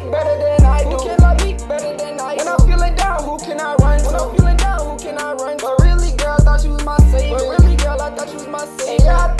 me better than I do? Who can love me better than I do? When I'm feeling down, who can I run to? When I'm feeling down, who can I run to? But really, girl, I thought you was my savior. But really, girl, I thought you was my savior.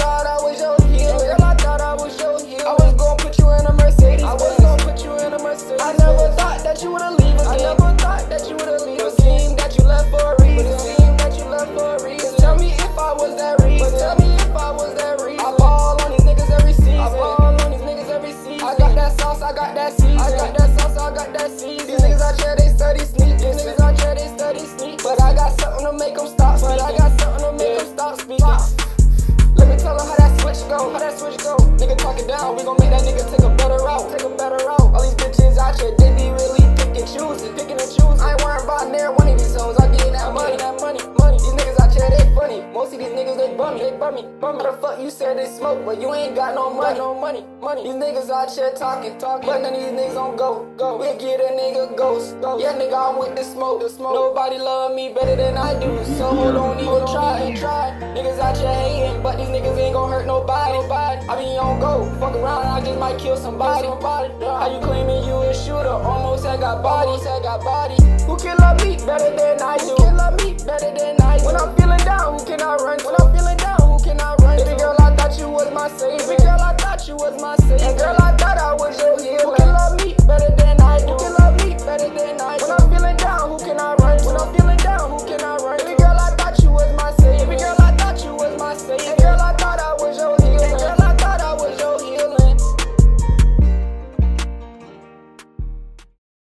Switch go. Nigga talk it down. We gon' make that nigga take a better route. Take a better route. All these bitches out here, they be really picking choosing. Picking and choosing. I ain't worrying about near one of these hoes. I get that money. That money. Money. These niggas out here, they funny. Most of these niggas, they bummy. They bummy. Bummy. How the fuck you said they smoke, but you ain't got no money. No money. Money. These niggas out here talking. Talking. But none of these niggas don't go. Go. We get a nigga ghost. Ghost. Yeah, nigga, I'm with the smoke. The smoke. Nobody love me better than I do. So don't even try. Try. Niggas out here hating, but these niggas ain't gon' hurt nobody. nobody. I be on go, fuck around, I just might kill somebody. somebody. How you claiming you a shooter? Almost had got body. Almost had got body. Who can love me better than I do? Who can love me better than I do? When I'm feeling down, who can I run to? When I'm feeling down, who can I run? Baby girl, I thought you was my savior. Baby girl, I thought you was my savior. And girl, I thought I was your